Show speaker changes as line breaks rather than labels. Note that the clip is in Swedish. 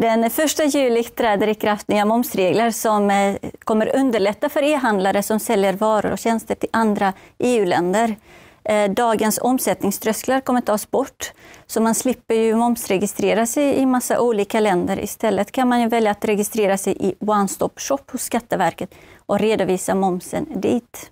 Den 1 juli träder i kraft nya momsregler som eh, kommer underlätta för e-handlare som säljer varor och tjänster till andra EU-länder. Eh, dagens omsättningströsklar kommer tas bort, så man slipper ju momsregistrera sig i massa olika länder. Istället kan man ju välja att registrera sig i One Stop Shop hos Skatteverket och redovisa momsen dit.